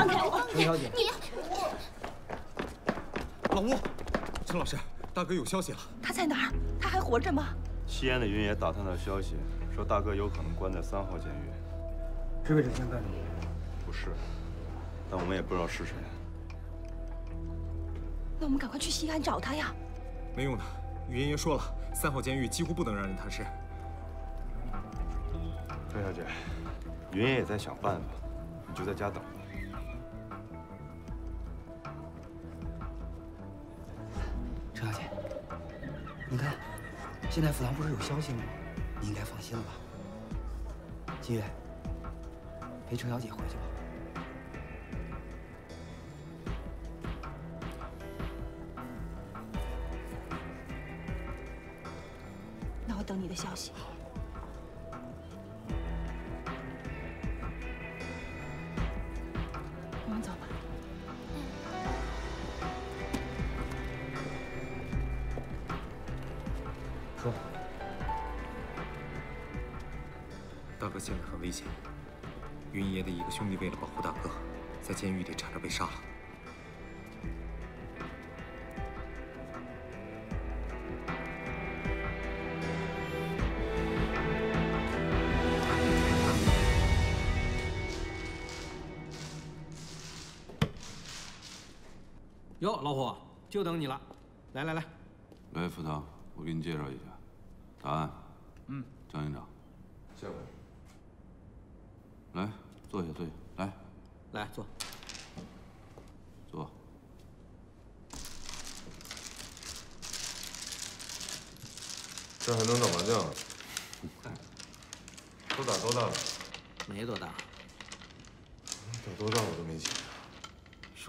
放开我！陈小姐，你老吴，陈老师，大哥有消息了。他在哪儿？他还活着吗？西安的云野打探到消息，说大哥有可能关在三号监狱。是魏志清干的吗？不是，但我们也不知道是谁。那我们赶快去西安找他呀！没用的，云爷说了，三号监狱几乎不能让人探视。魏小姐，云爷也在想办法，你就在家等现在府堂不是有消息了吗？你应该放心了吧？金月，陪程小姐回去吧。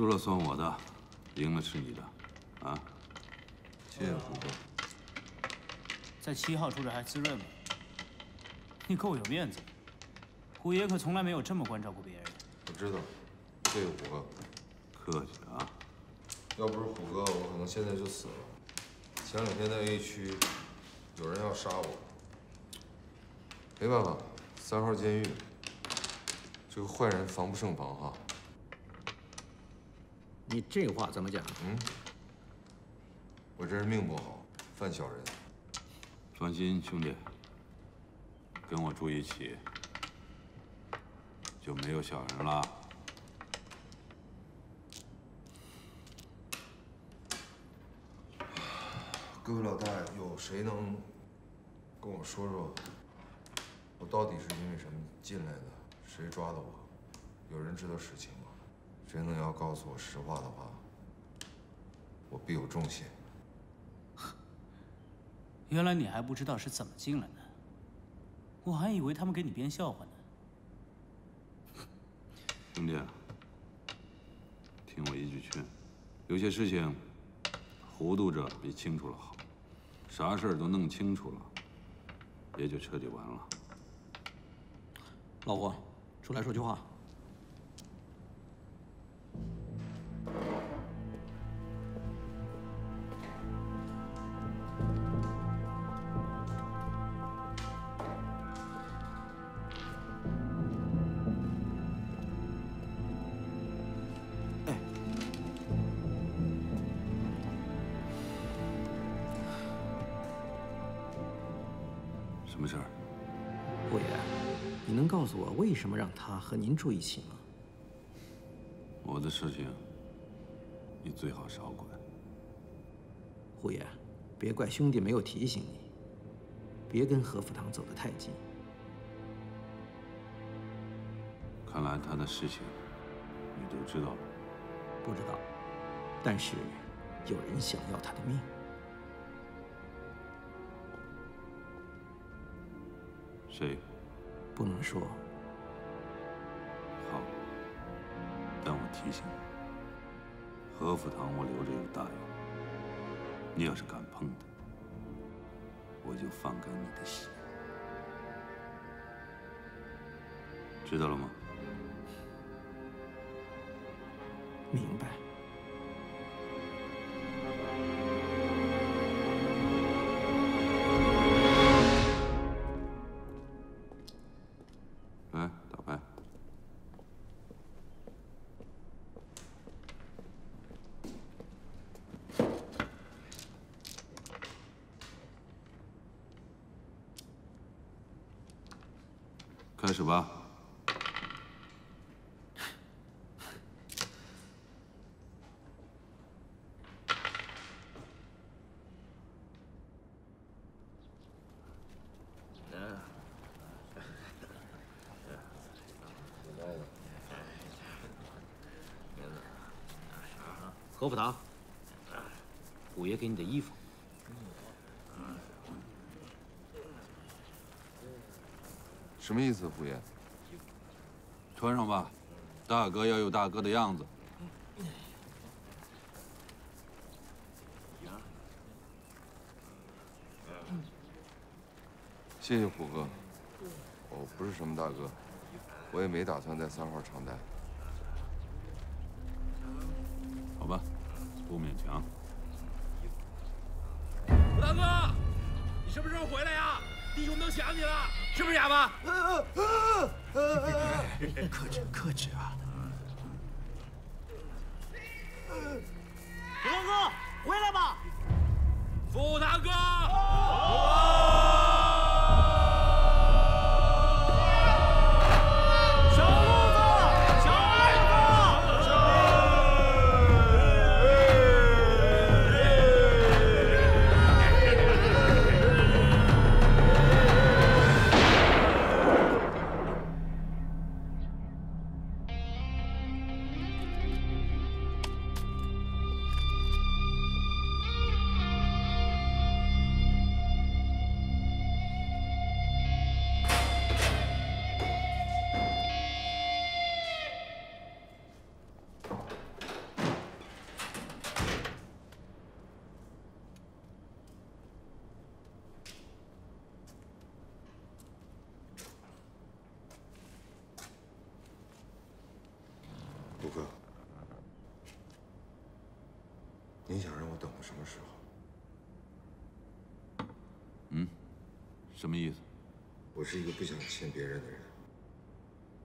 输了算我的，赢了是你的，啊？谢谢虎哥。在七号住着还滋润吗？你够有面子，虎爷可从来没有这么关照过别人。我知道，谢谢虎哥。客气啊。要不是虎哥，我可能现在就死了。前两天在 A 区，有人要杀我。没办法，三号监狱，这个坏人防不胜防哈。你这话怎么讲？嗯，我这人命不好，犯小人。放心，兄弟，跟我住一起，就没有小人了。各位老大，有谁能跟我说说，我到底是因为什么进来的？谁抓的我？有人知道实情吗？谁能要告诉我实话的话，我必有重谢。原来你还不知道是怎么进来的，我还以为他们给你编笑话呢。兄弟，听我一句劝，有些事情糊涂着比清楚了好。啥事儿都弄清楚了，也就彻底完了。老胡，出来说句话。他和您住一起吗？我的事情，你最好少管。胡爷，别怪兄弟没有提醒你，别跟何福堂走得太近。看来他的事情，你都知道了。不知道，但是有人想要他的命。谁？不能说。提醒你，何福堂我留着有大用。你要是敢碰他，我就放开你的血。知道了吗？开始吧。何福堂，五爷给你的衣服。什么意思，虎爷？穿上吧，大哥要有大哥的样子。谢谢虎哥，我不是什么大哥，我也没打算在三号常待。好吧，不勉强。克制，克制啊！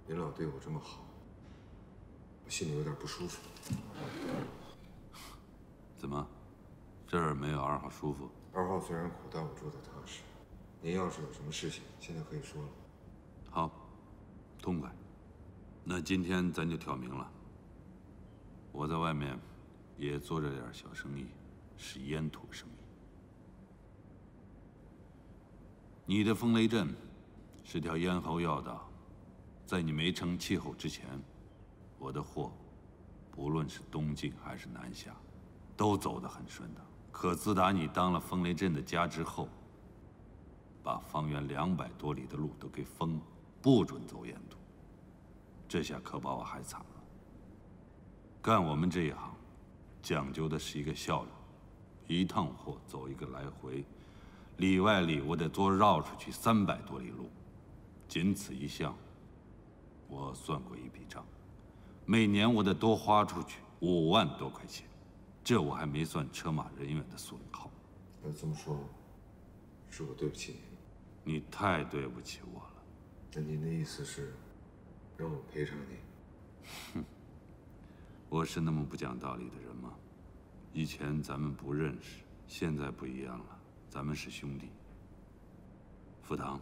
您老对我这么好，我心里有点不舒服。怎么，这儿没有二号舒服？二号虽然苦，但我住的踏实。您要是有什么事情，现在可以说了。好，痛快。那今天咱就挑明了。我在外面也做着点小生意，是烟土生意。你的风雷阵是条咽喉要道，在你没成气候之前，我的货，不论是东进还是南下，都走得很顺的。可自打你当了风雷阵的家之后，把方圆两百多里的路都给封了，不准走沿途。这下可把我害惨了。干我们这一行，讲究的是一个效率，一趟货走一个来回，里外里我得多绕出去三百多里路，仅此一项，我算过一笔账，每年我得多花出去五万多块钱，这我还没算车马人员的损耗。要这么说，是我对不起你。你太对不起我了。那您的意思是，让我赔偿您？我是那么不讲道理的人吗？以前咱们不认识，现在不一样了，咱们是兄弟。福堂，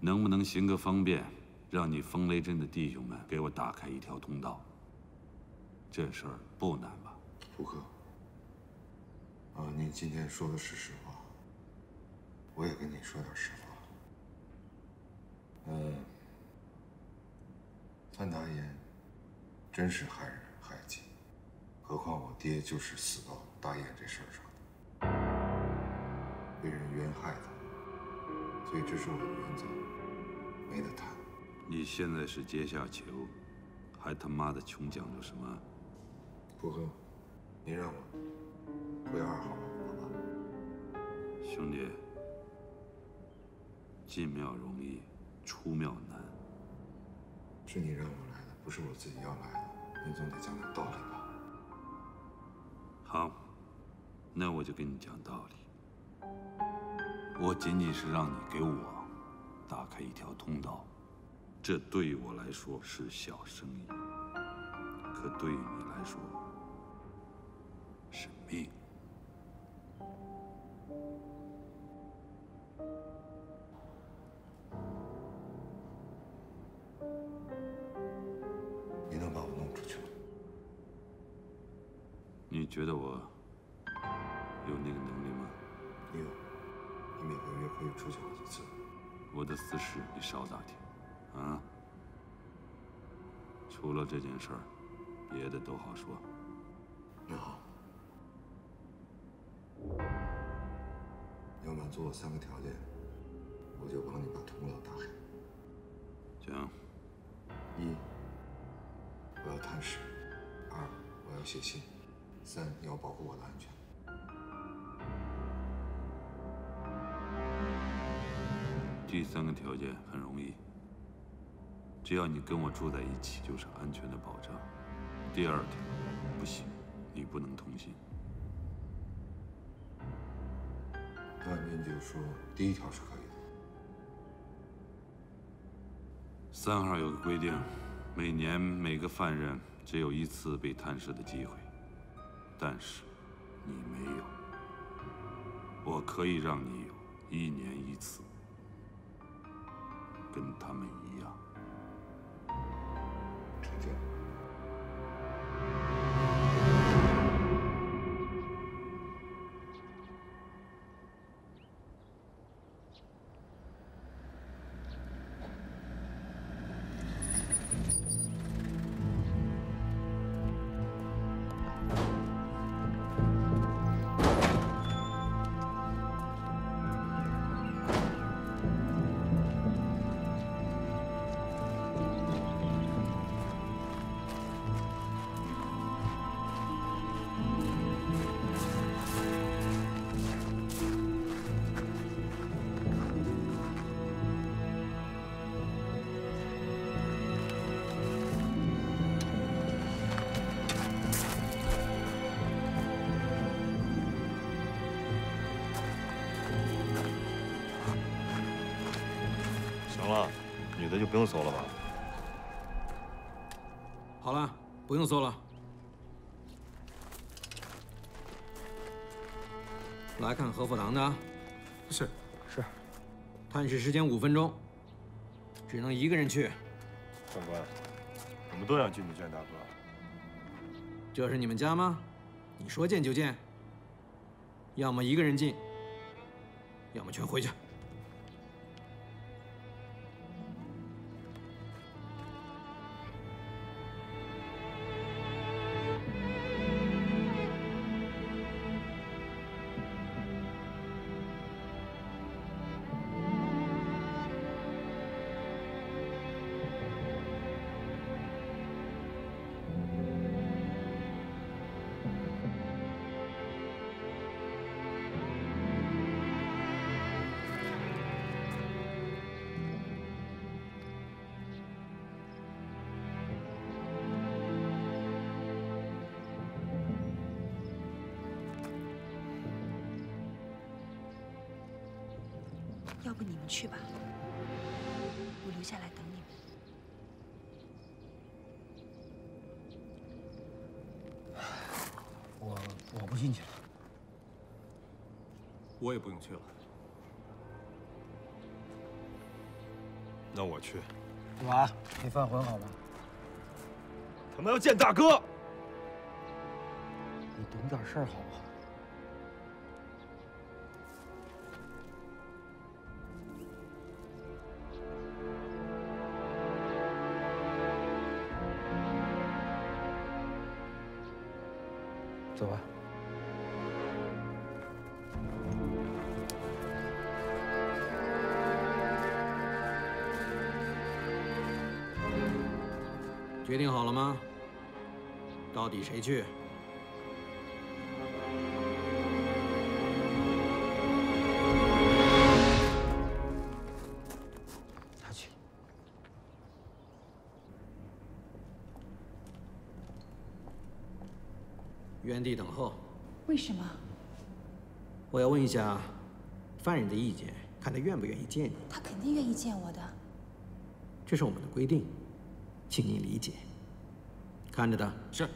能不能行个方便，让你风雷阵的弟兄们给我打开一条通道？这事儿不难吧？胡哥，啊，您今天说的是实话，我也跟你说点实话。嗯，范大爷真是害人害己，何况我爹就是死到大雁这事儿上的，被人冤害的，所以这是我的原则，没得谈。你现在是阶下囚，还他妈的穷讲究什么？胡哥，您让我回二号吧，好吧？兄弟，进庙容易，出庙难。是你让我来的，不是我自己要来的，您总得讲点道理吧？好，那我就跟你讲道理。我仅仅是让你给我打开一条通道，这对我来说是小生意，可对你来说是命。了这件事儿，别的都好说。那好，你要满足我三个条件，我就帮你把通道打开。行。一，我要探视；二，我要写信；三，你要保护我的安全。第三个条件很容易，只要你跟我住在一起，就是安全的保障。第二条不行，你不能通信。那您就说第一条是可以的。三号有个规定，每年每个犯人只有一次被探视的机会，但是你没有，我可以让你有一年一次，跟他们一样。对。不用搜了吧？好了，不用搜了。来看何福堂的。是是。探视时间五分钟，只能一个人去。长官，我们都想进去见大哥。这是你们家吗？你说见就见。要么一个人进，要么全回去。去了。那我去。娃，你犯浑好吗？他们要见大哥。你懂点事儿好不好？谁去？他去。原地等候。为什么？我要问一下犯人的意见，看他愿不愿意见你。他肯定愿意见我的。这是我们的规定，请您理解。看着他。是。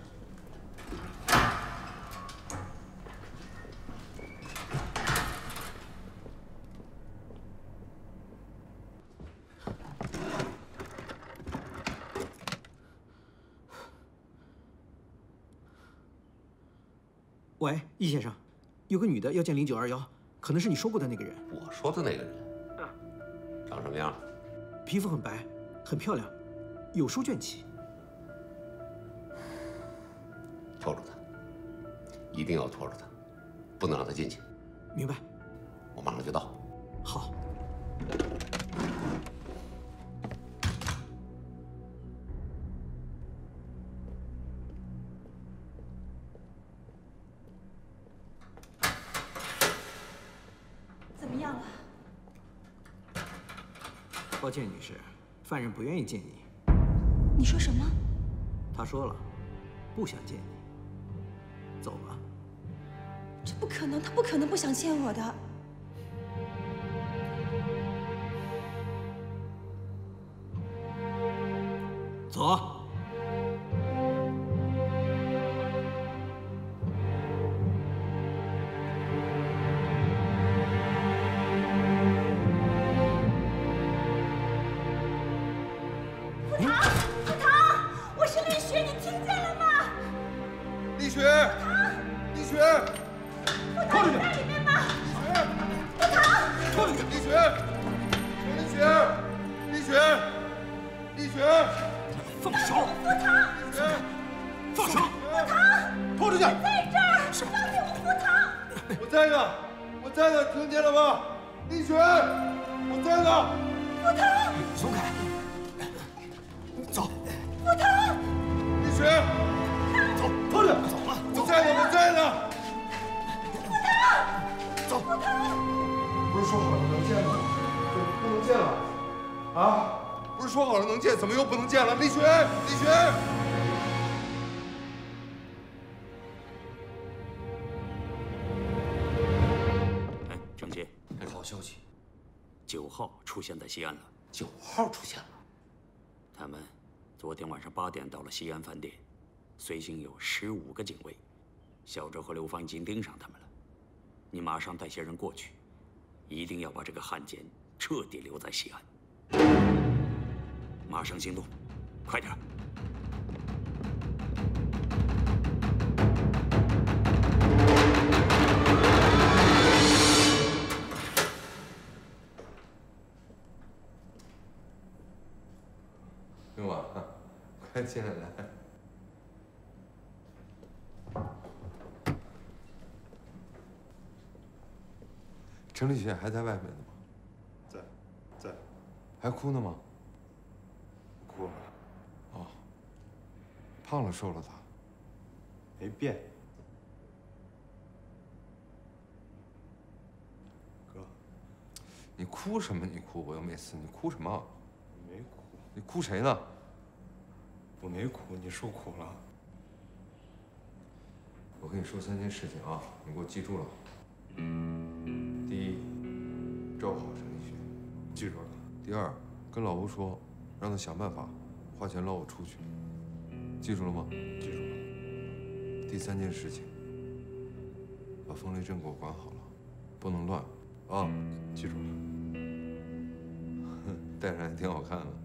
喂，易先生，有个女的要见零九二幺，可能是你说过的那个人。我说的那个人，长什么样？皮肤很白，很漂亮，有书卷气。一定要拖住他，不能让他进去。明白。我马上就到。好。怎么样了？抱歉，女士，犯人不愿意见你。你说什么？他说了，不想见你。走吧。不可能，他不可能不想见我的。昨天晚上八点到了西安饭店，随行有十五个警卫，小周和刘芳已经盯上他们了。你马上带些人过去，一定要把这个汉奸彻底留在西安。马上行动，快点！进来来。陈丽雪还在外面呢吗？在，在，还哭呢吗？哭了。哦，胖了瘦了她？没变。哥，你哭什么？你哭，我又没死，你哭什么？没哭。你哭谁呢？我没哭，你受苦了。我跟你说三件事情啊，你给我记住了。第一，照顾好陈丽雪，记住了。第二，跟老吴说，让他想办法花钱捞我出去，记住了吗？记住了。第三件事情，把风雷阵给我管好了，不能乱，啊，记住了。哼戴上还挺好看的。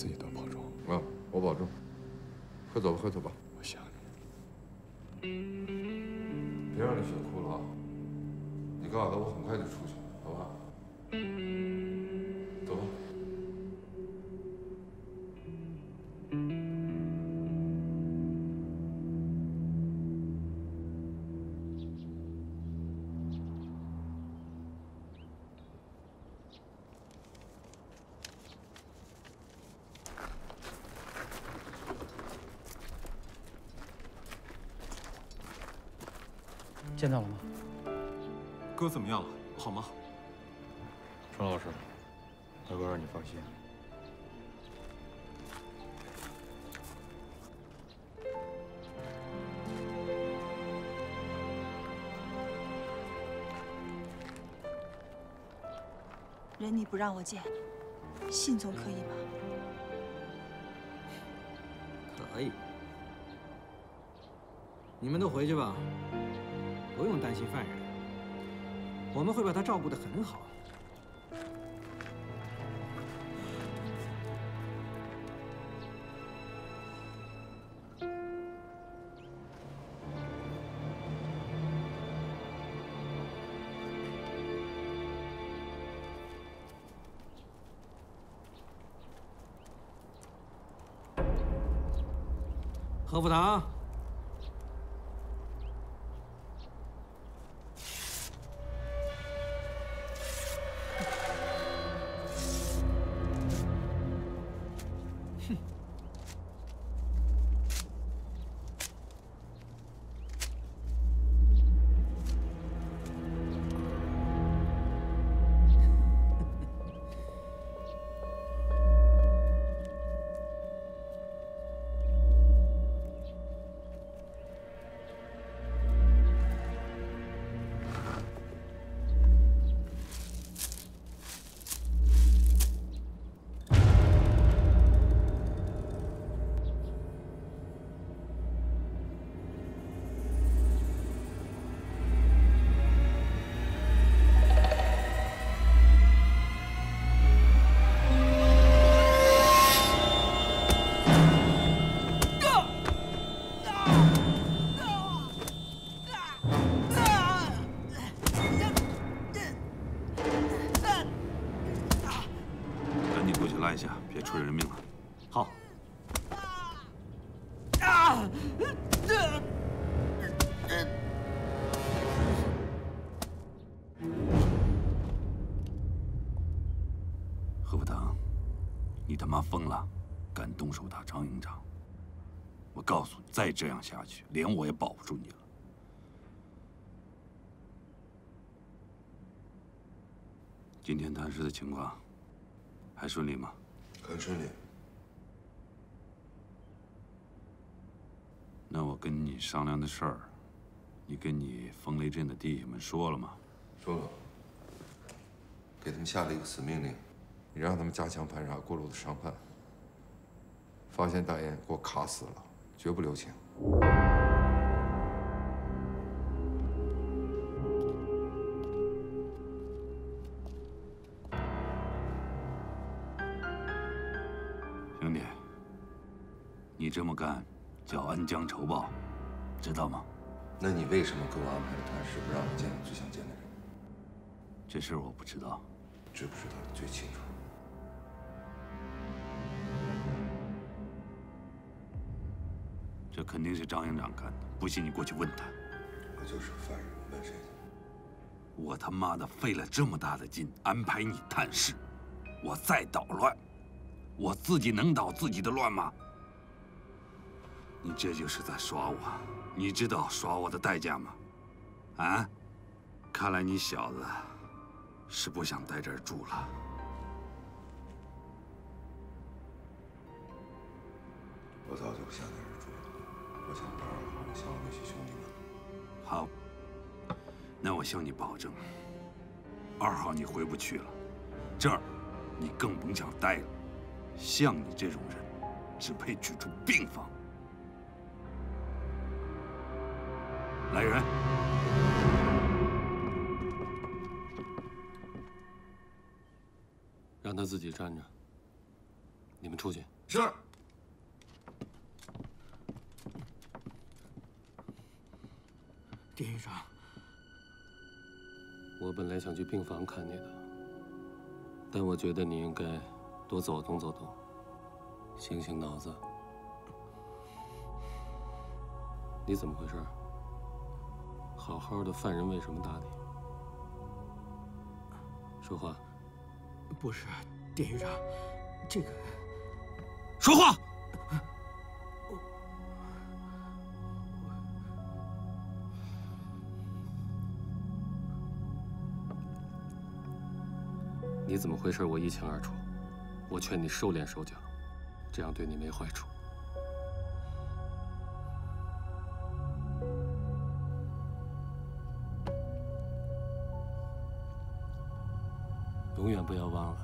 自己多保重。啊，我保重。快走吧，快走吧。我想你。别让你雪哭了啊！你告诉她，我很快就出去，不让我见，信总可以吧？可以。你们都回去吧，不用担心犯人，我们会把他照顾得很好。这样下去，连我也保不住你了。今天谈事的情况还顺利吗？很顺利。那我跟你商量的事儿，你跟你风雷镇的弟兄们说了吗？说了，给他们下了一个死命令，你让他们加强盘查过路的商贩，发现大雁给我卡死了，绝不留情。兄弟，你这么干叫恩将仇报，知道吗？那你为什么给我安排的探视，不让我见我最想见的人？这事我不知道，知不知道你最清楚。肯定是张营长干的，不信你过去问他。我就是犯人，问谁去？我他妈的费了这么大的劲安排你探视，我再捣乱，我自己能捣自己的乱吗？你这就是在耍我，你知道耍我的代价吗？啊？看来你小子是不想在这儿住了。我早就不想在这儿我想到二号向我那些兄弟们。好，那我向你保证，二号你回不去了，这儿你更甭想待了。像你这种人，只配居住病房。来人！让他自己站着。你们出去。是。典狱长，我本来想去病房看你的，但我觉得你应该多走动走动，醒醒脑子。你怎么回事？好好的犯人为什么打你？说话。不是，典狱长，这个。说话。怎么回事，我一清二楚。我劝你收敛手脚，这样对你没坏处。永远不要忘了，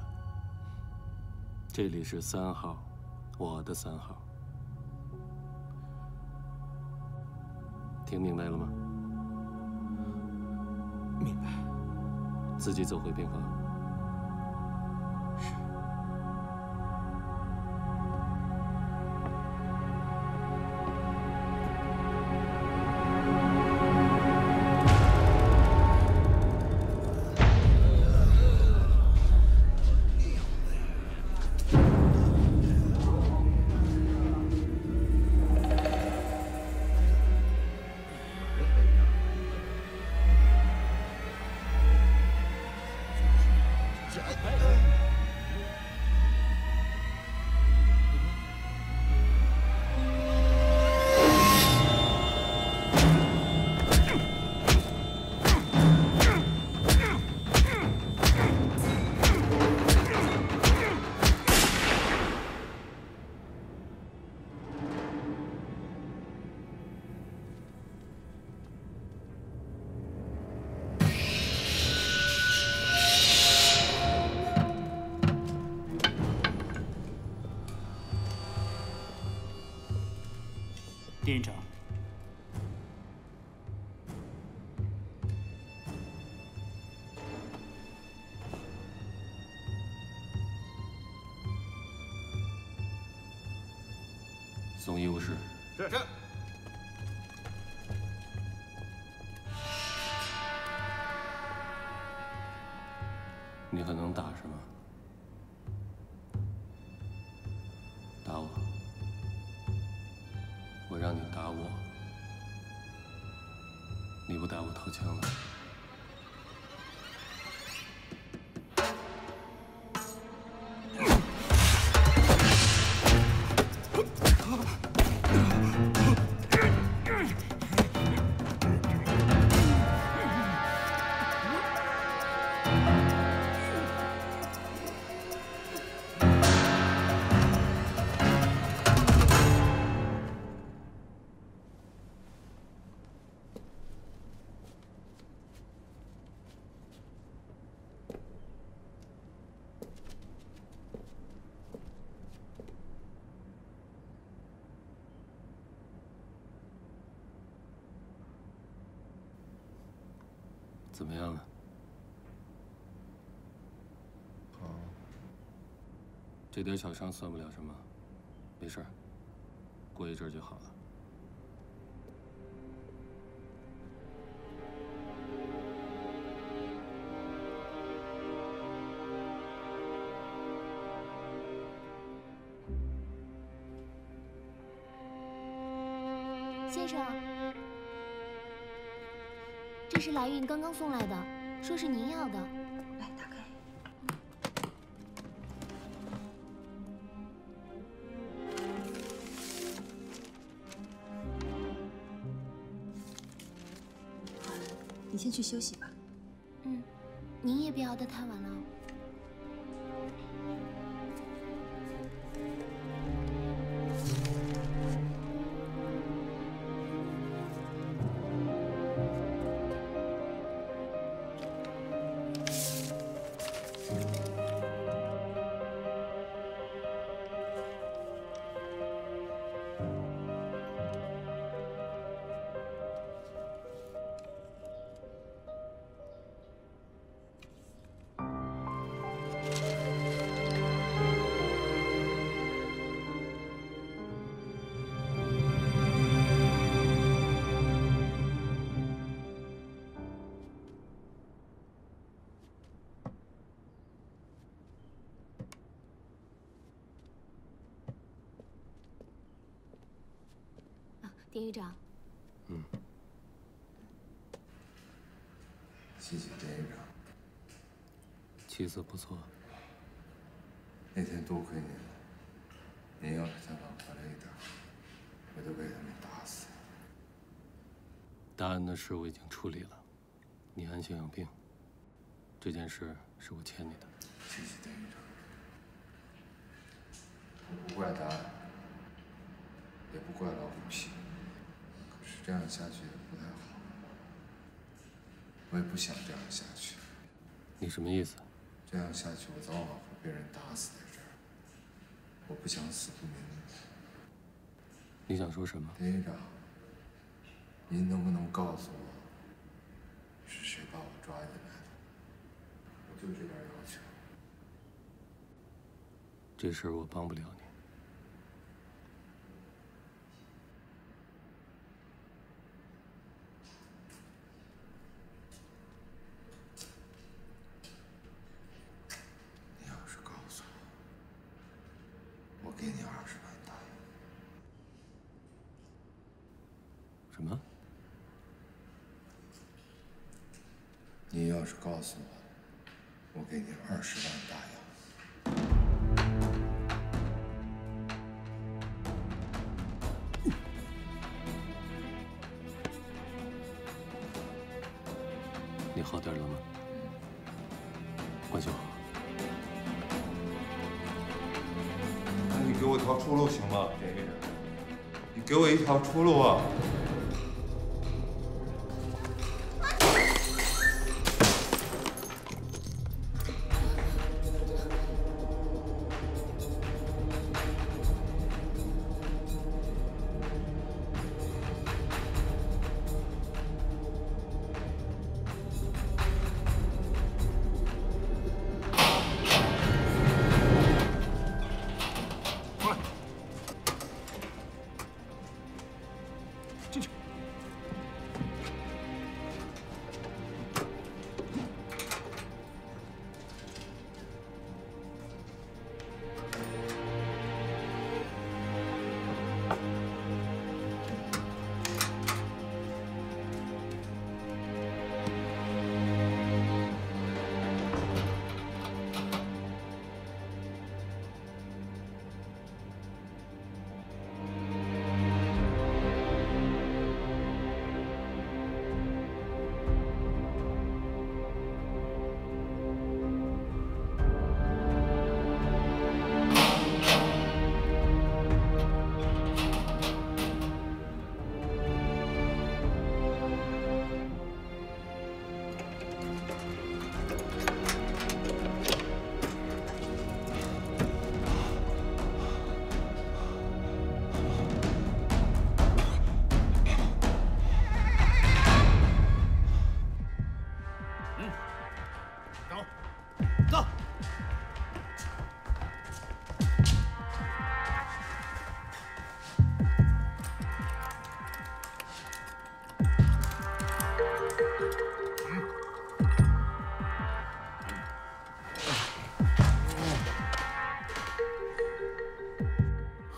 这里是三号，我的三号。听明白了吗？明白。自己走回病房。送医务室。是是。怎么样了？好。这点小伤算不了什么，没事儿，过一阵就好了。先生，这是来运刚刚送来的，说是您要的。来，打开。好了，你先去休息吧。嗯，您也别熬得太晚典狱长，嗯，谢谢典狱长。气色不错。那天多亏您了，您要是再晚回来一点，我就被他们打死。大案的事我已经处理了，你安心养病。这件事是我欠你的。谢谢典狱长。我不怪答案，也不怪老虎皮，可是这样下去也不太好。我也不想这样下去。你什么意思？这样下去，我早晚会被人打死在这儿。我不想死不瞑目。你想说什么？典狱长，您能不能告诉我，是谁把我抓进来的？我就这点要求。这事儿我帮不了你。你要是告诉我，我给你二十万答应。什么？你要是告诉我，我给你二十万大洋。你好点了吗？关秀华，那你给我条出路行吗？你给我一条出路啊！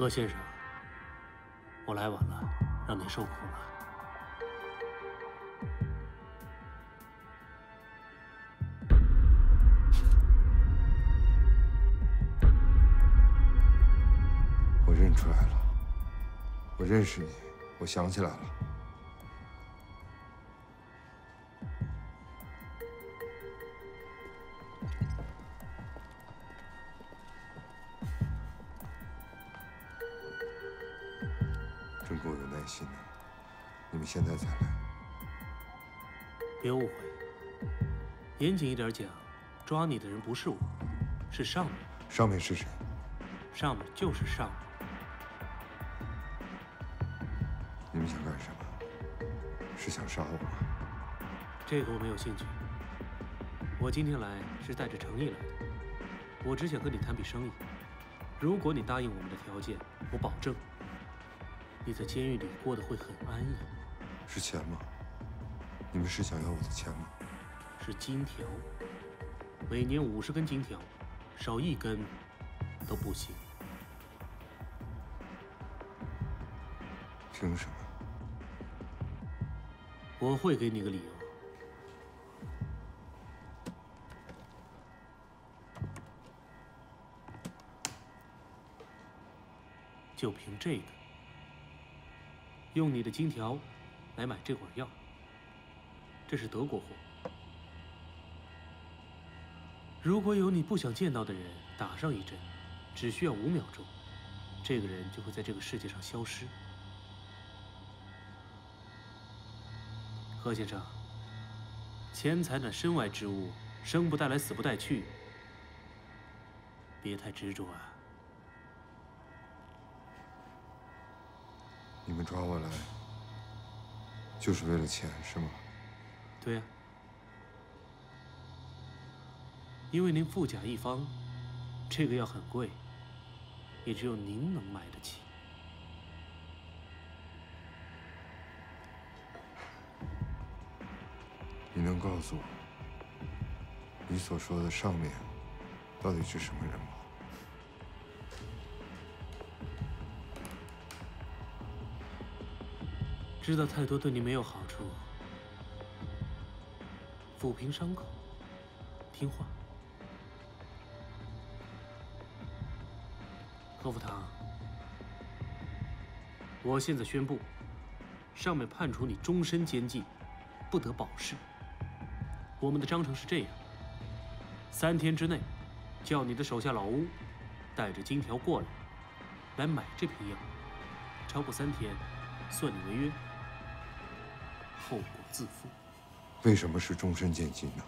先生，我来晚了，让您受苦了。我认出来了，我认识你，我想起来了。严谨一点讲，抓你的人不是我，是上面。上面是谁？上面就是上面。你们想干什么？是想杀我吗？这个我没有兴趣。我今天来是带着诚意来的，我只想和你谈笔生意。如果你答应我们的条件，我保证你在监狱里过得会很安逸。是钱吗？你们是想要我的钱吗？是金条，每年五十根金条，少一根都不行。凭什么？我会给你个理由。就凭这个，用你的金条来买这管药，这是德国货。如果有你不想见到的人打上一针，只需要五秒钟，这个人就会在这个世界上消失。何先生，钱财乃身外之物，生不带来，死不带去，别太执着啊。你们抓我来，就是为了钱，是吗？对呀、因为您富甲一方，这个药很贵，也只有您能买得起。你能告诉我，你所说的上面到底是什么人吗？知道太多对你没有好处，抚平伤口，听话。高福堂，我现在宣布，上面判处你终身监禁，不得保释。我们的章程是这样：三天之内，叫你的手下老乌带着金条过来，来买这瓶药。超过三天，算你违约，后果自负。为什么是终身监禁呢？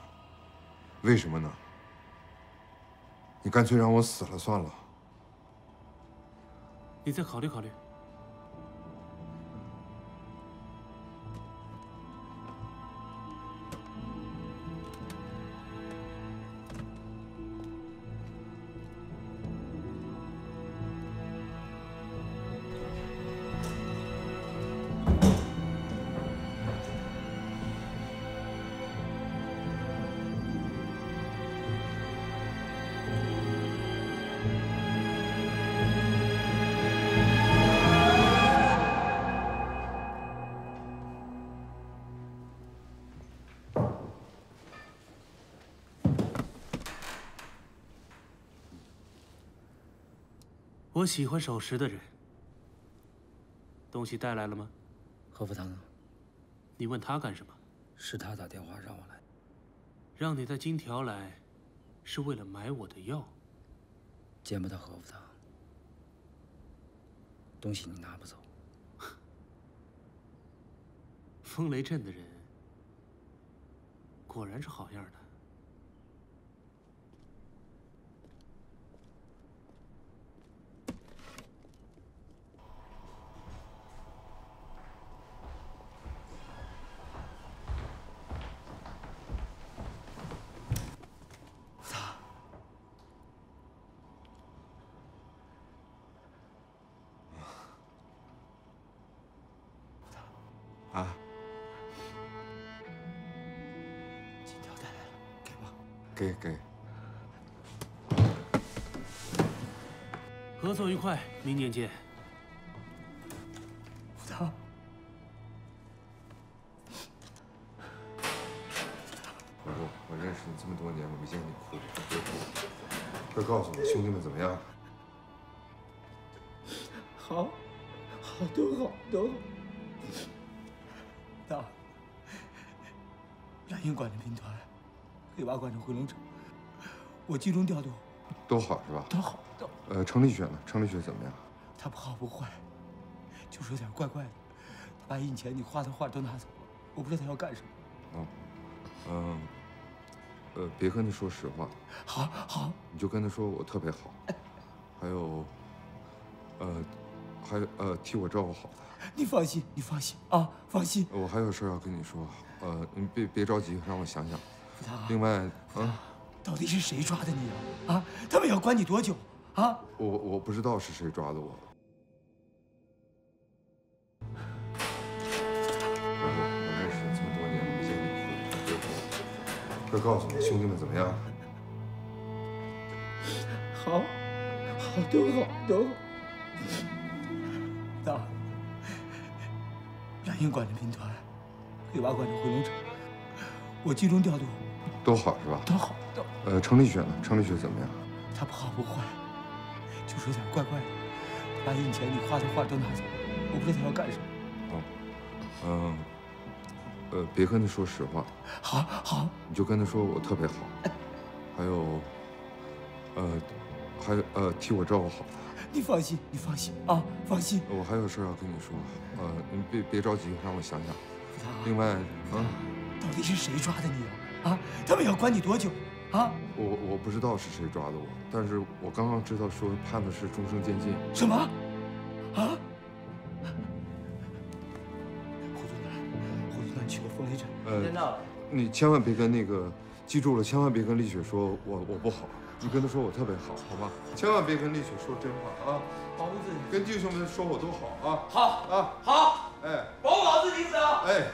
为什么呢？你干脆让我死了算了。你再考虑考虑。我喜欢守时的人。东西带来了吗？何福堂，你问他干什么？是他打电话让我来。让你带金条来，是为了买我的药。见不到何福堂，东西你拿不走。风雷镇的人果然是好样的。合作愉快，明年见。武藤，我我我认识你这么多年，我没见你哭，别哭。快告诉我，兄弟们怎么样？好，好，都好，都好。大，蓝鹰管着兵团，黑娃管着回龙城，我集中调度，都好是吧？都好，都。呃，程立雪呢？程立雪怎么样？她不好不坏，就是有点怪怪的。他把以前你画的画都拿走了，我不知道她要干什么。哦，嗯，呃，别跟她说实话。好，好。你就跟她说我特别好，还有，呃，还有呃，替我照顾好她。你放心，你放心啊，放心。我还有事要跟你说，呃，你别别着急，让我想想。另外，啊，到底是谁抓的你啊？啊，他们要关你多久？啊？我我不知道是谁抓的我。我我认识你这么多年，我没见你哭，别哭。快告诉我，兄弟们怎么样？好，好，都好，都好。大，蓝鹰管着兵团，黑娃管着回龙城，我集中调度。都好是吧？都好，都。呃，程立雪呢？程立雪怎么样？他不好不坏，就是有点怪怪的。他把印钱你画的画都拿走，我不知道他要干什么。哦，嗯，呃，别跟他说实话。好，好。你就跟他说我特别好，还还有，呃，还有呃，替我照顾好他。你放心，你放心啊，放心。我还有事要跟你说，呃，你别别着急，让我想想。另外，啊，到底是谁抓的你啊？啊，他们要关你多久？啊？我我不知道是谁抓的我，但是我刚刚知道说判的是终生监禁。什么？啊？胡宗南，胡宗南去过风雷镇。呃，你千万别跟那个，记住了，千万别跟丽雪说我我不好，你跟她说我特别好，好吗？千万别跟丽雪说真话啊！保护自己，跟弟兄们说我都好啊！好啊，好，哎，保护好自己，子阳。哎。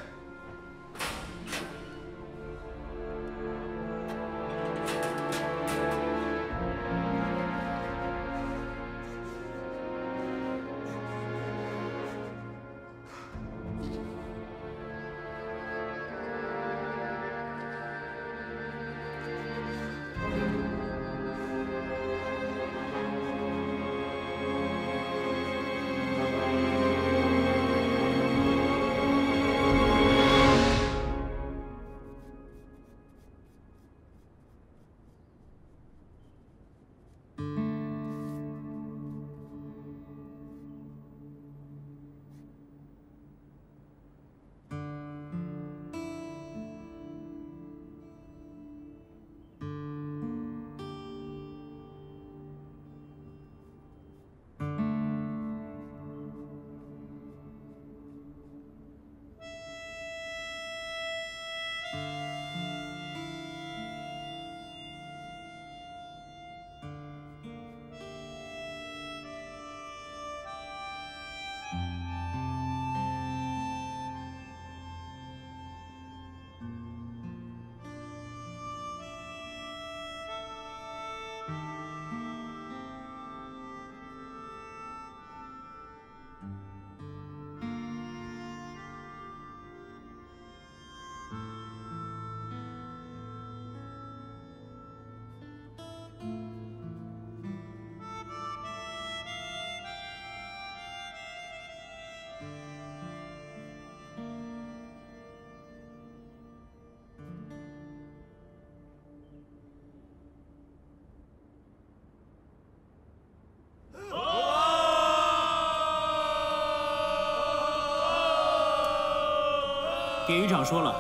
典狱长说了，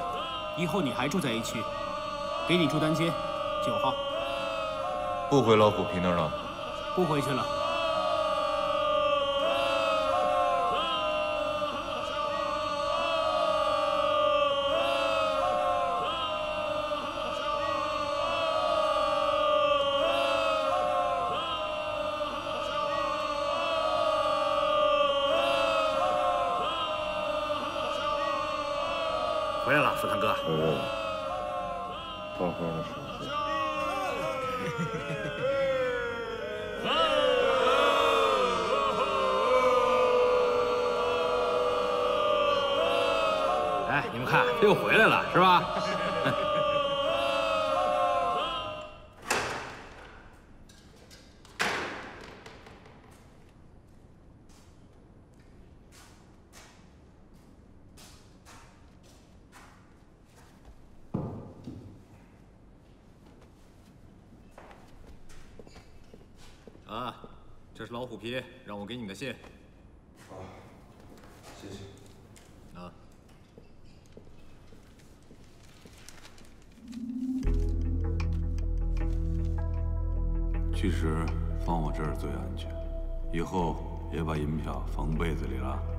以后你还住在 A 区，给你住单间，九号。不回老虎皮那儿了。不回去了。这是老虎皮让我给你的信。啊，谢谢。啊。其实放我这儿最安全，以后别把银票缝被子里了。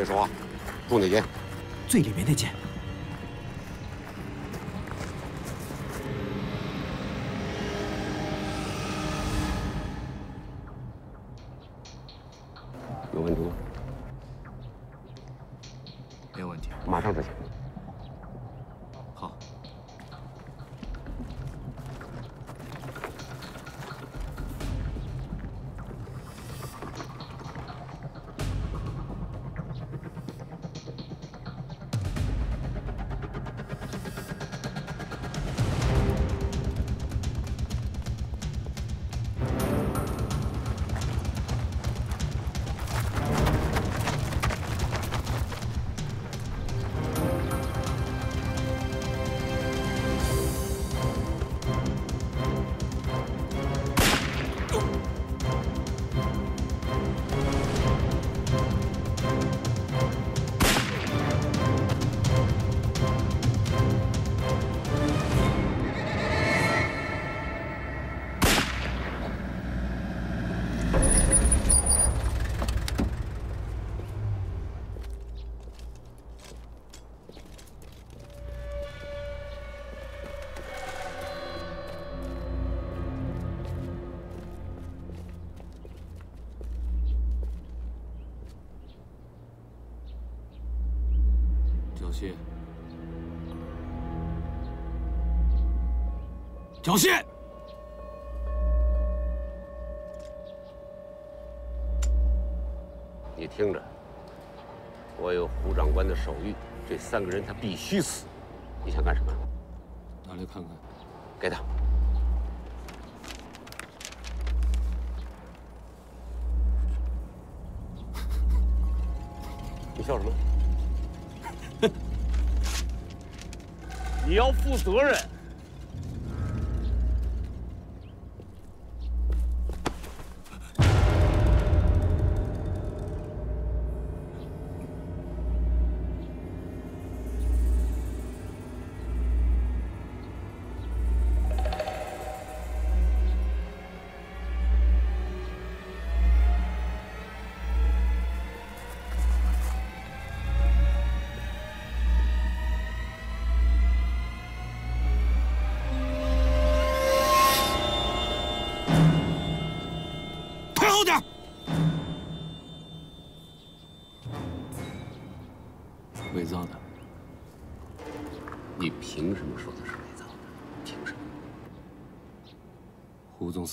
别说话，住哪间？最里面那间。缴械！缴械！你听着，我有胡长官的手谕，这三个人他必须死。你想干什么？拿来看看。给他。你笑什么？你要负责任。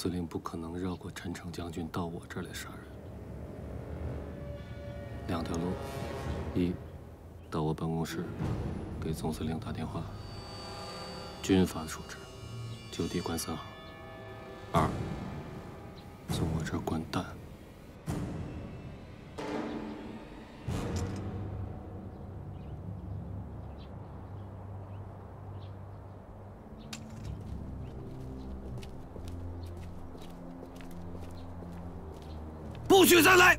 司令不可能绕过陈诚将军到我这儿来杀人。两条路：一，到我办公室给总司令打电话，军法处置，就地关三号；二，从我这儿滚蛋。不许再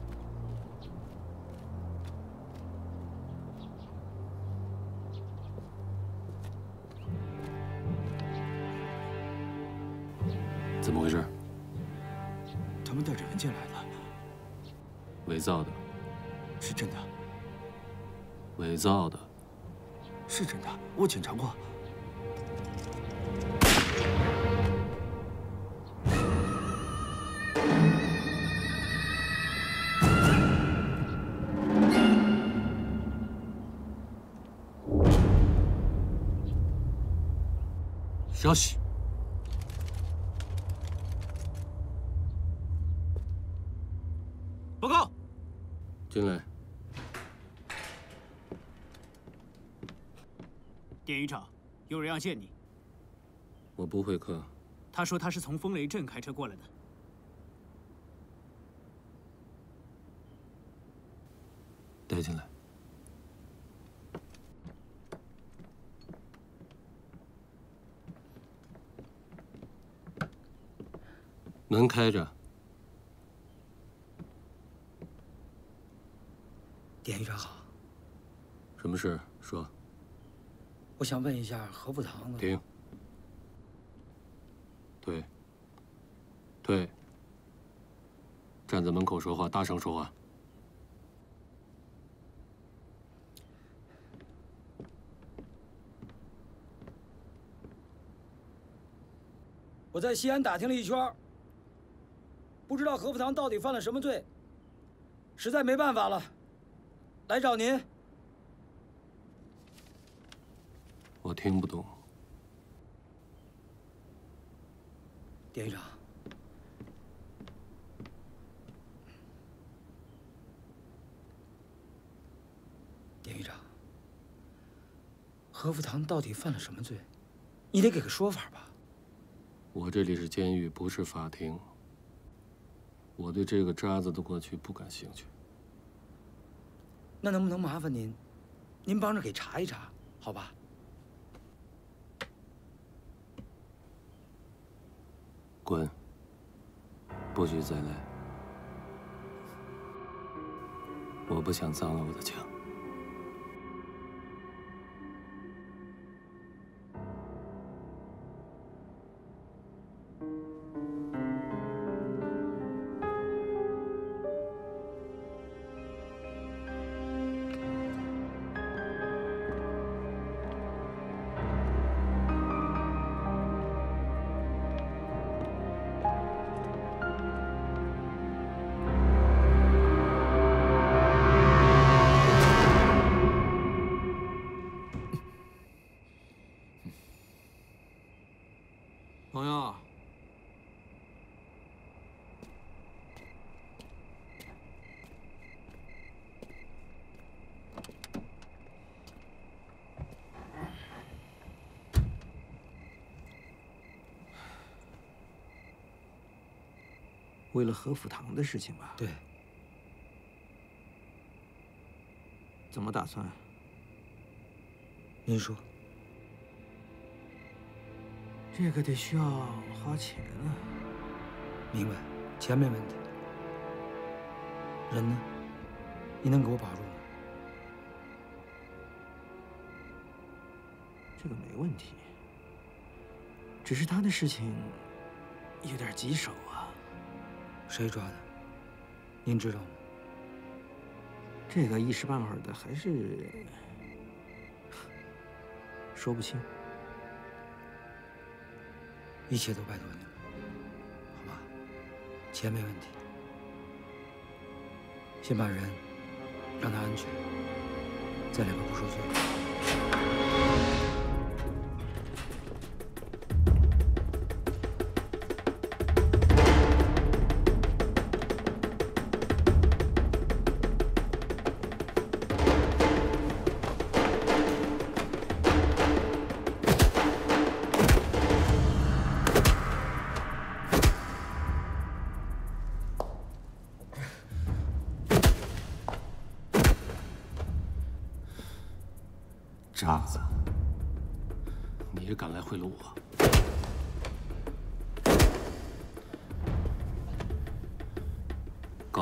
消息。报告。进来。典狱长，有人要见你。我不会客。他说他是从风雷镇开车过来的。门开着典狱长好。什么事说我想问一下何部堂呢停。对。对。站在门口说话大声说话。我在西安打听了一圈不知道何福堂到底犯了什么罪，实在没办法了，来找您。我听不懂。典狱长，典狱长，何福堂到底犯了什么罪？你得给个说法吧。我这里是监狱，不是法庭。我对这个渣子的过去不感兴趣。那能不能麻烦您，您帮着给查一查，好吧？滚！不许再来！我不想脏了我的枪。为了何福堂的事情吧？对。怎么打算？您说。这个得需要花钱啊。明白，钱没问题。人呢？你能给我保住吗？这个没问题。只是他的事情有点棘手啊。谁抓的？您知道吗？这个一时半会儿的还是说不清。一切都拜托你了，好吧？钱没问题，先把人让他安全，再两个不受罪。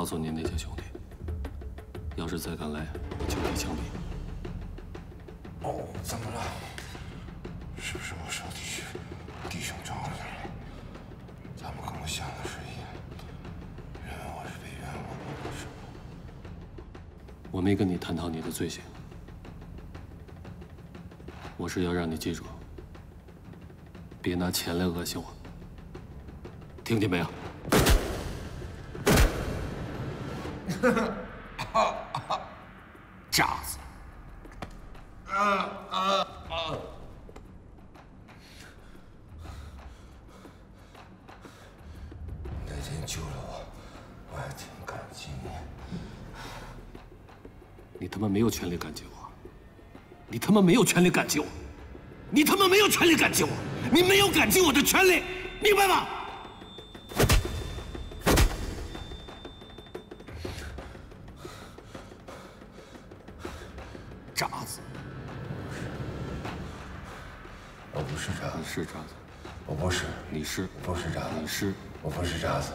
诉你那些兄弟，要是再敢来，就地枪毙。哦，怎么了？是不是我手底弟兄着了？咱们跟我想的是一样，认为我是被冤枉的，是吗？我没跟你探讨你的罪行，我是要让你记住，别拿钱来恶心我，听见没有？渣子！啊啊啊！那天救了我，我还挺感激你。你他妈没有权利感激我！你他妈没有权利感激我！你他妈没有权利感激我！你没有感激我的权利，明白吗？我不是渣子。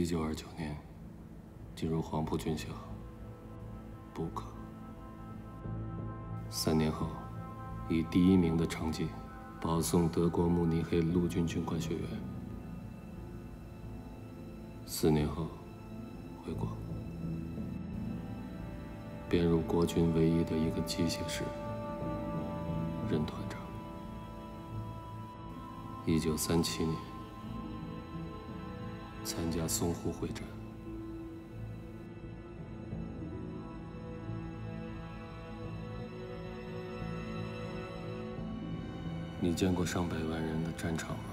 一九二九年，进入黄埔军校，不可。三年后，以第一名的成绩，保送德国慕尼黑陆军军官学院。四年后，回国，编入国军唯一的一个机械师，任团长。一九三七年。参加淞沪会战，你见过上百万人的战场吗？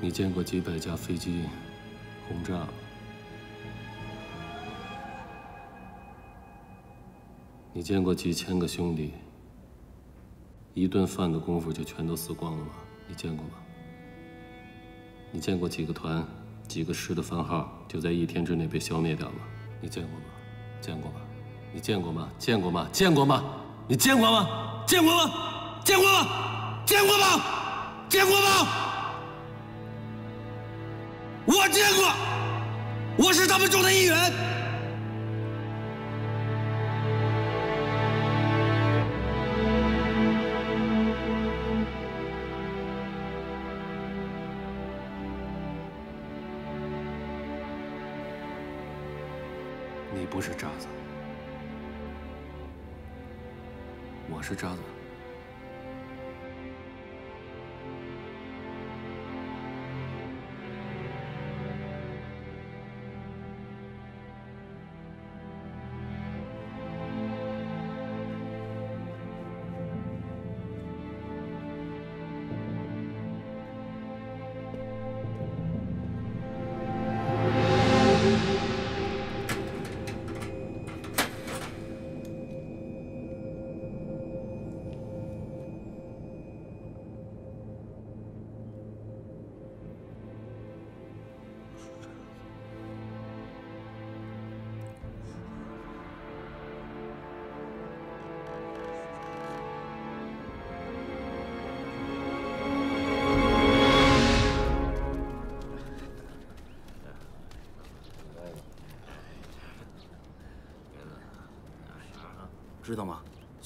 你见过几百架飞机轰炸？你见过几千个兄弟？一顿饭的功夫就全都死光了吗？你见过吗？你见过几个团、几个师的番号就在一天之内被消灭掉吗？你见过吗？见过吧？你见过吗？见过吗？见过吗？你见过吗？见过吗？见过吗？见过吗？见过吗？我见过，我是他们中的一员。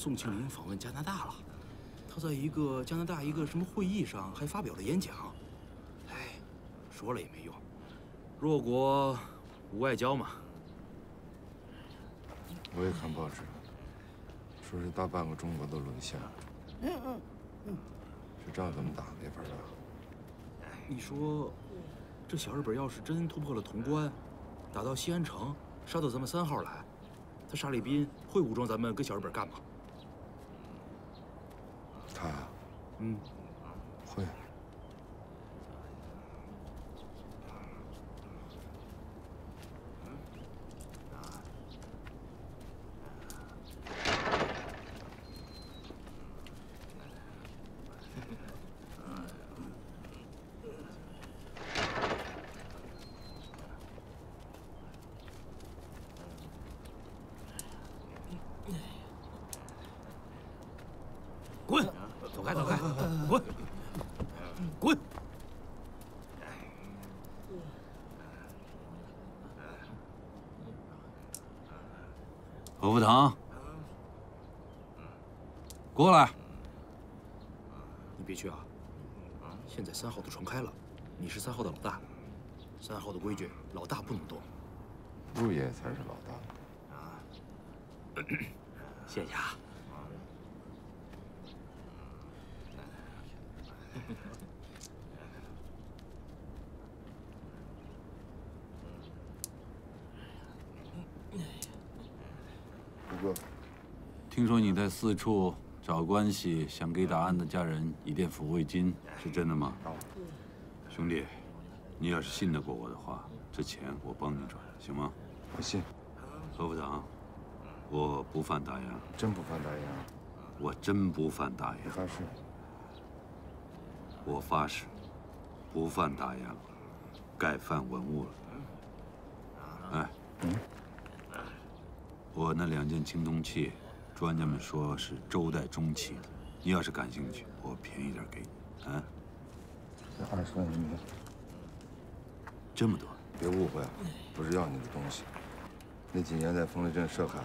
宋庆龄访问加拿大了，他在一个加拿大一个什么会议上还发表了演讲。哎，说了也没用，弱国无外交嘛。我也看报纸，说是大半个中国都沦陷了。嗯嗯嗯，这仗怎么打没法打。你说，这小日本要是真突破了潼关，打到西安城，杀到咱们三号来，他沙利宾会武装咱们跟小日本干吗？他，嗯，会。滚！走开，走开，滚！滚！何福堂，过来。你别去啊！现在三号的船开了，你是三号的老大，三号的规矩，老大不能动。陆爷才是老大。谢谢啊。听说你在四处找关系想给打案的家人一点抚慰金，是真的吗？兄弟，你要是信得过我的话，这钱我帮你转，行吗？我信。何福堂，我不犯大洋。真不犯大洋？我真不犯大洋。发誓。我发誓，不犯大洋，该犯文物了。哎，嗯，我那两件青铜器，专家们说是周代中期的。你要是感兴趣，我便宜点给你。啊？这二十万人民币。这么多？别误会啊，不是要你的东西。那几年在丰雷镇涉海，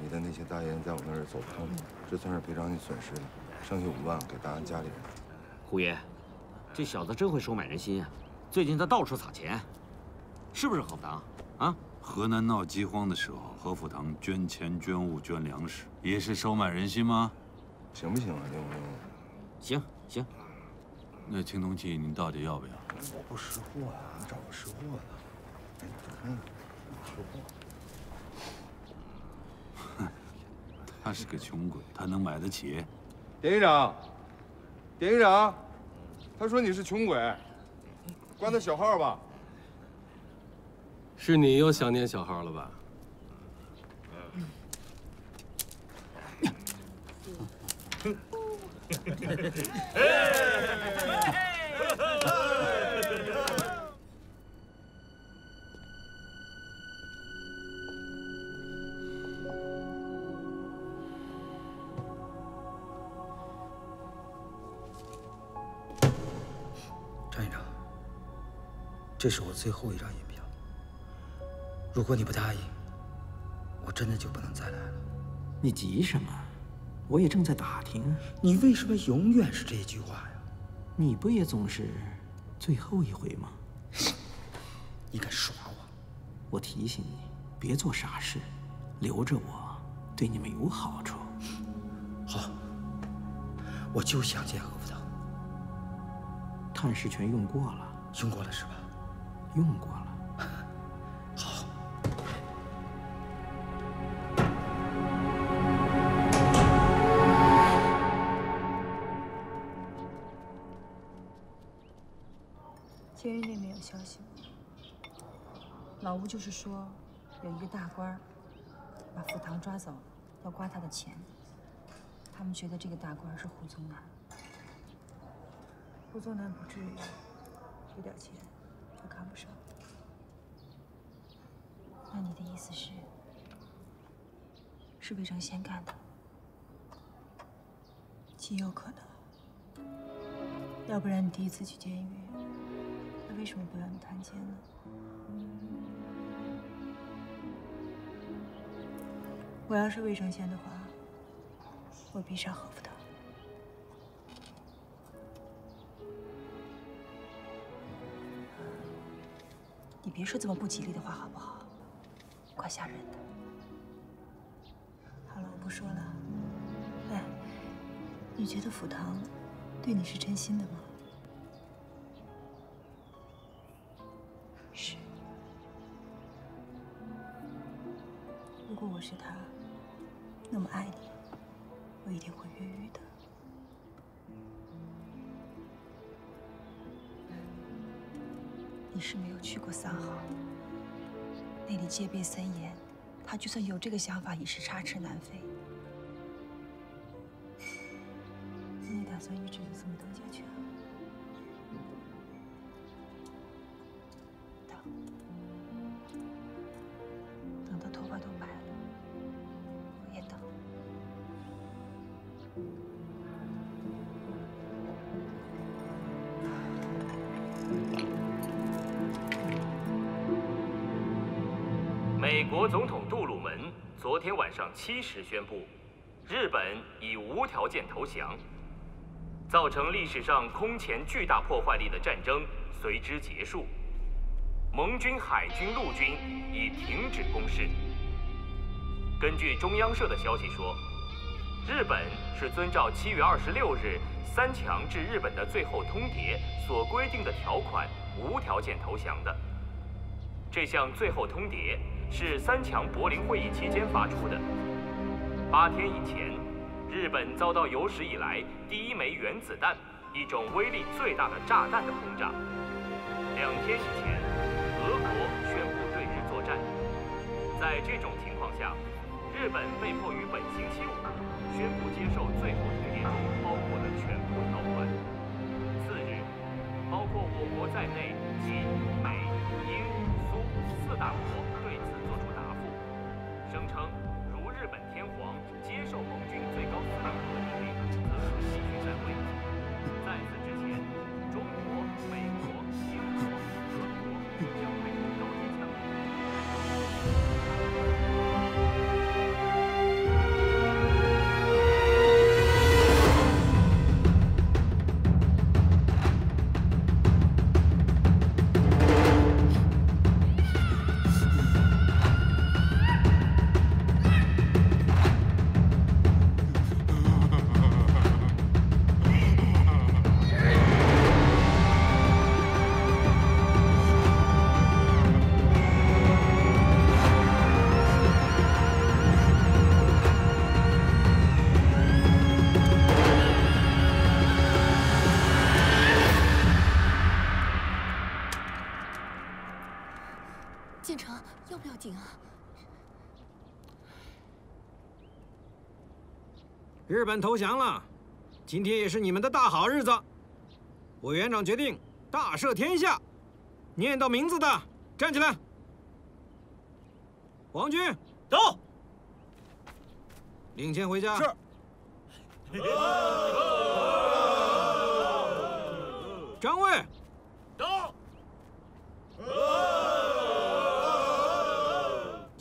你的那些大烟在我那儿走不通，这算是赔偿你损失的，剩下五万给大安家里人。胡爷，这小子真会收买人心啊！最近他到处撒钱，是不是何福堂？啊？河南闹饥荒的时候，何福堂捐钱、捐物、捐粮食，也是收买人心吗？行不行啊，林武英？行行。那青铜器你到底要不要？我不识货啊，你找个识货的。哎，你看，识货。他是个穷鬼，他能买得起？典狱长，典狱长，他说你是穷鬼，关他小号吧。是你又想念小号了吧？张院长，这是我最后一张银票。如果你不答应，我真的就不能再来了。你急什么？我也正在打听。你为什么永远是这句话呀？你不也总是最后一回吗？你敢耍我？我提醒你，别做傻事，留着我，对你们有好处。好，我就想见何福堂。探视权用过了，用过了是吧？用过了。不就是说，有一个大官把福堂抓走，要刮他的钱。他们觉得这个大官是胡宗南。胡宗南不至于这点钱就看不上。那你的意思是，是魏正先干的？极有可能。要不然你第一次去监狱。他为什么不要你探监呢？我要是魏正先的话，我必杀何福堂。你别说这么不吉利的话好不好？怪吓人的。好了，我不说了。哎，你觉得福堂对你是真心的吗？爱你，我一定会越狱的。你是没有去过三号，那里戒备森严，他就算有这个想法，也是插翅难飞。你打算一直就这么等下去啊？等七时宣布，日本已无条件投降，造成历史上空前巨大破坏力的战争随之结束。盟军海军、陆军已停止攻势。根据中央社的消息说，日本是遵照七月二十六日三强致日本的最后通牒所规定的条款，无条件投降的。这项最后通牒是三强柏林会议期间发出的。八天以前，日本遭到有史以来第一枚原子弹，一种威力最大的炸弹的轰炸。两天以前，俄国宣布对日作战。在这种情况下，日本被迫于本星期五宣布接受最后通牒中包括的全部条款。次日，包括我国在内，及美、英、苏四大国天皇接受盟军建成，要不要紧啊？日本投降了，今天也是你们的大好日子。委员长决定大赦天下，念到名字的站起来。王军走，领钱回家。是。张卫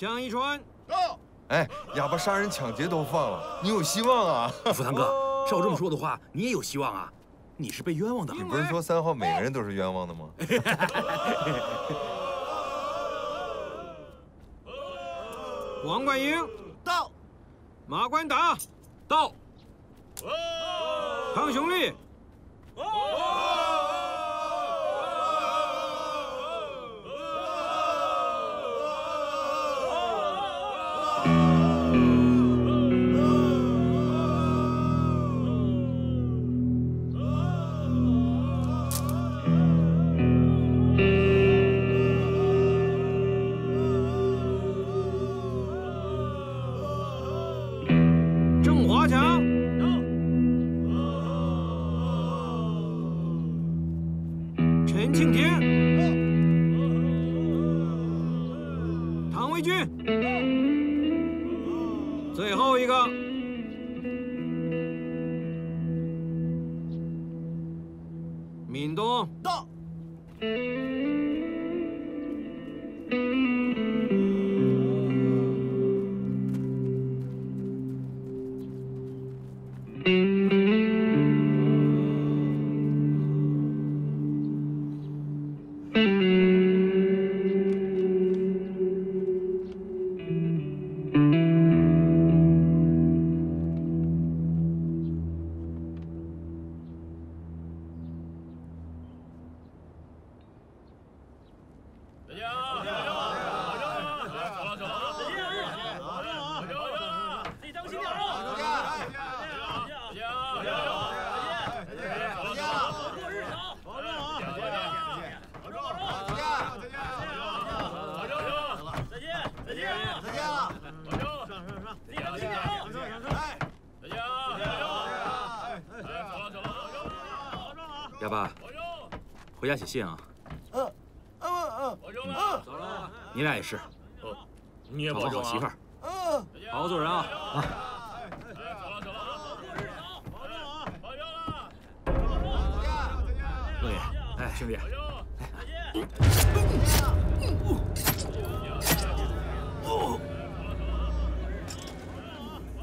江一川到。哎，哑巴杀人抢劫都放了，你有希望啊！福堂哥，照这么说的话，你也有希望啊！你是被冤枉的。你不是说三号每个人都是冤枉的吗？王冠英到，马关达到，康雄立回家写信啊！嗯嗯嗯嗯，走了。你俩也是，你也找媳妇儿，嗯，好好做人啊！啊！陆爷，哎，兄弟，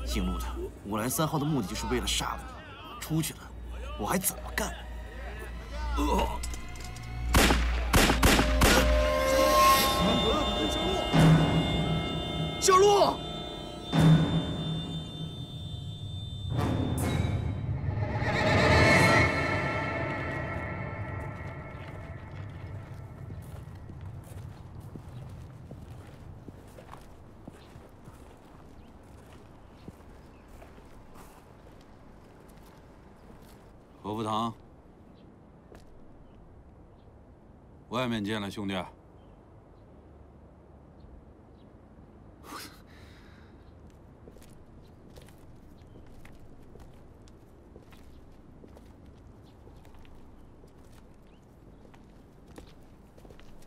姓陆的，我来三号的目的就是为了杀了你。出去了，我还怎么干？小外面见了，兄弟。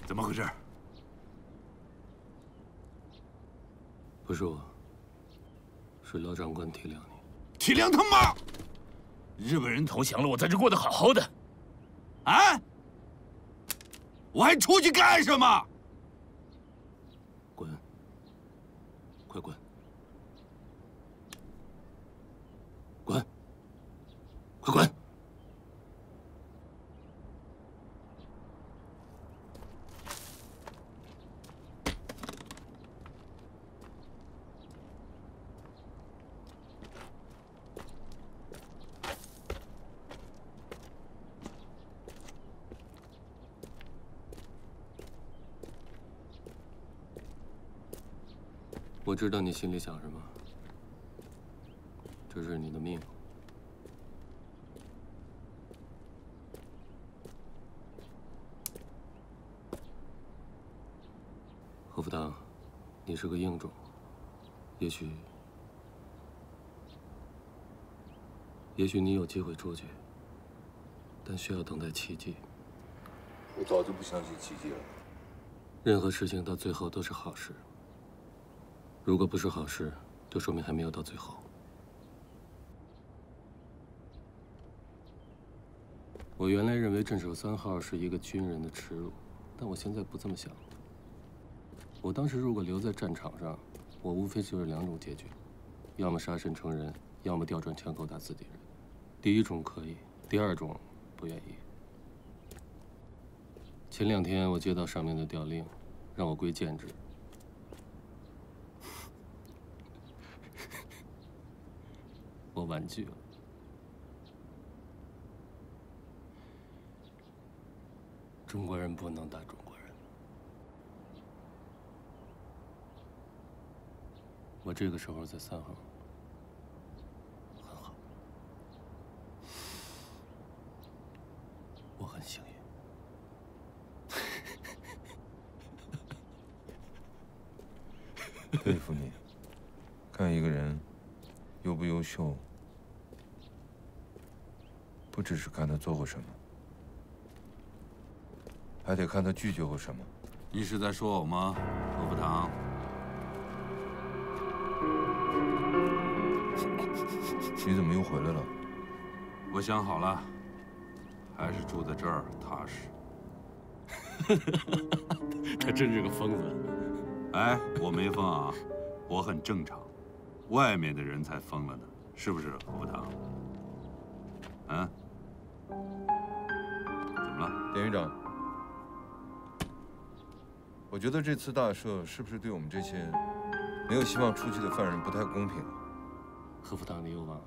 怎么回事？不是我，是老长官体谅你。体谅他妈！日本人投降了，我在这过得好好的。啊！我还出去干什么？滚！快滚！滚！快滚！我知道你心里想什么，这是你的命。何福堂，你是个硬种，也许，也许你有机会出去，但需要等待奇迹。我早就不相信奇迹了。任何事情到最后都是好事。如果不是好事，就说明还没有到最后。我原来认为镇守三号是一个军人的耻辱，但我现在不这么想。我当时如果留在战场上，我无非就是两种结局：要么杀身成仁，要么调转枪口打自己人。第一种可以，第二种不愿意。前两天我接到上面的调令，让我归建制。中国人不能打中国人。我这个时候在三号，很好，我很幸运。对付你，看一个人优不优秀，不只是看他做过什么，还得看他拒绝过什么。你是在说我吗，何福堂？你怎么又回来了？我想好了，还是住在这儿踏实。他真是个疯子。哎，我没疯啊，我很正常，外面的人才疯了呢，是不是，何福堂？典狱长？我觉得这次大赦是不是对我们这些没有希望出去的犯人不太公平啊？何福堂，你又忘了，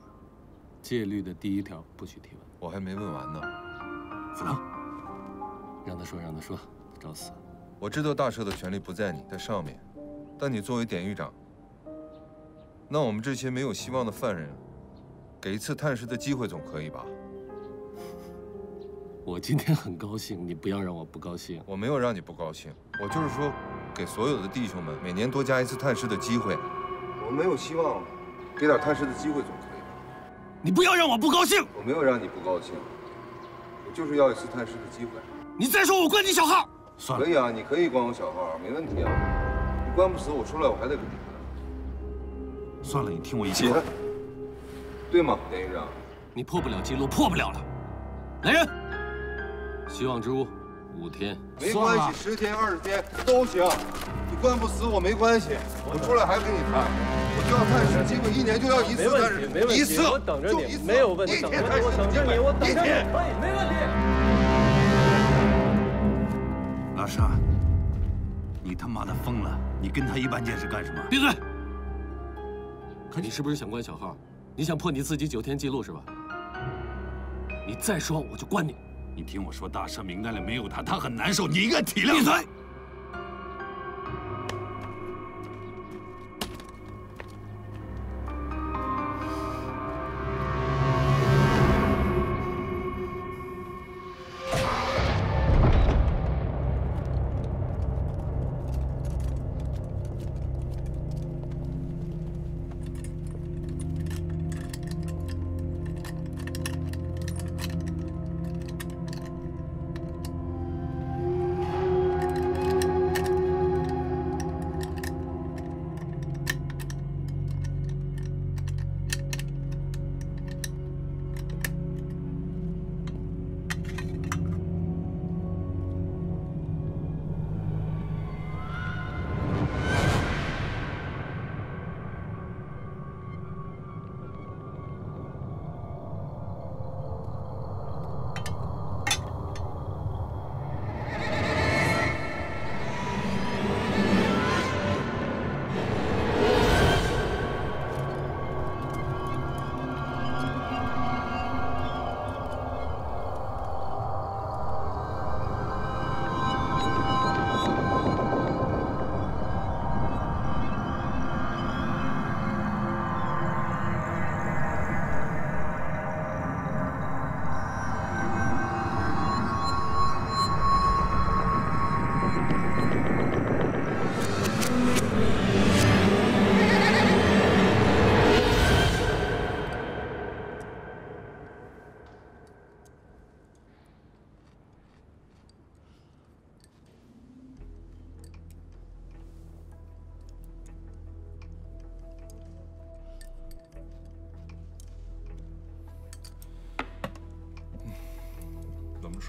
戒律的第一条不许提问。我还没问完呢。福堂，让他说，让他说，找死。我知道大赦的权利不在你，在上面，但你作为典狱长，那我们这些没有希望的犯人，给一次探视的机会总可以吧？我今天很高兴，你不要让我不高兴。我没有让你不高兴，我就是说，给所有的弟兄们每年多加一次探视的机会。我们没有希望，给点探视的机会总可以吧？你不要让我不高兴。我没有让你不高兴，我就是要一次探视的机会。你再说我关你小号。算了，可以啊，你可以关我小号，没问题啊。你关不死我出来，我还得跟你看。算了，你听我一句话，对吗，典狱长？你破不了记录，破不了了。来人，希望之屋，五天。没关系，十天、二十天都行。你关不死我没关系，我出来还跟你谈。我就要探视机会，一年就要一次探视，一次我等着你，没有问题。一等着你，天探视我等着你，我等着你，一天。可以，没问题。拉沙，你他妈的疯了！你跟他一般见识干什么？闭嘴！可你是不是想关小号？你想破你自己九天记录是吧？你再说我就关你！你听我说，大赦名单里没有他，他很难受，你应该体谅。闭嘴！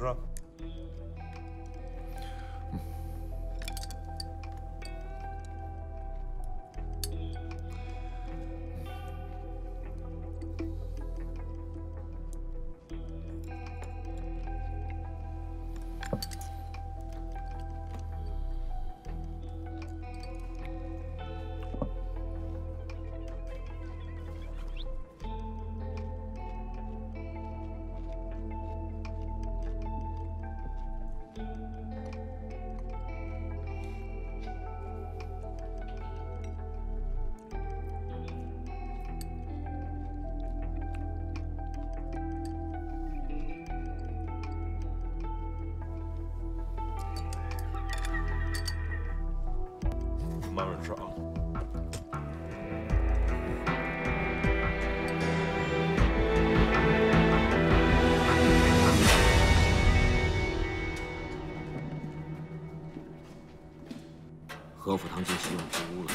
么何府堂进希望之屋了。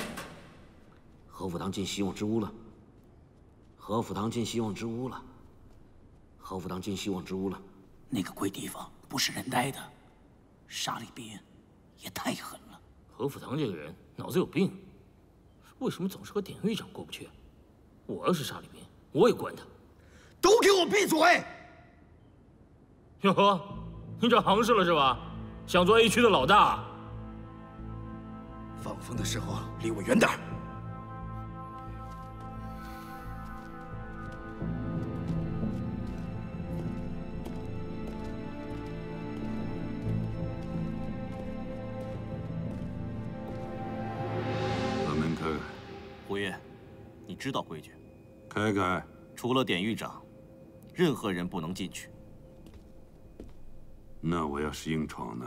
何府堂进希望之屋了。何府堂进希望之屋了。何府堂进希望之屋了。那个鬼地方不是人待的，沙里边也太狠了。何府堂这个人脑子有病，为什么总是和典狱长过不去？我要是沙里边，我也关他。都给我闭嘴！哟呵，你长行市了是吧？想做 A 区的老大？放风的时候离我远点儿。把门开开。胡爷，你知道规矩。开开。除了典狱长，任何人不能进去。那我要是硬闯呢？